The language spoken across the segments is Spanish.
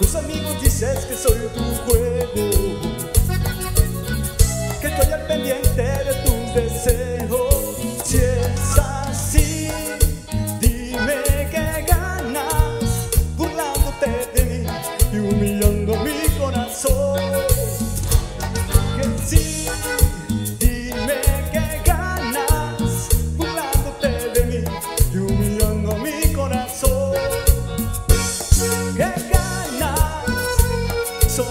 Tus amigos dices que soy tu juego, que estoy al pendiente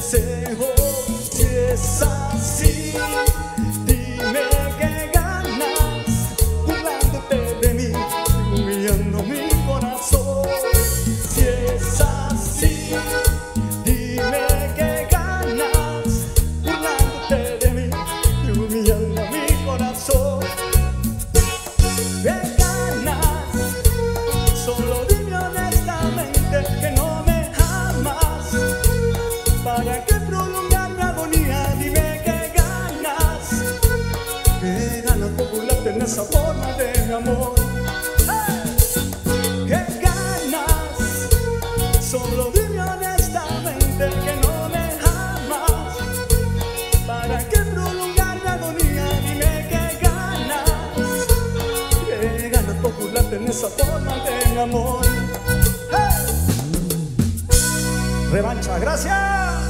encerrou. Oh. esa forma de amor. ¡Hey! ¿Qué ganas? Solo dime honestamente que no me amas. ¿Para qué prolongar la agonía? Dime qué ganas. ¿Qué ganas popularte en esa forma de amor? Revancha, gracias.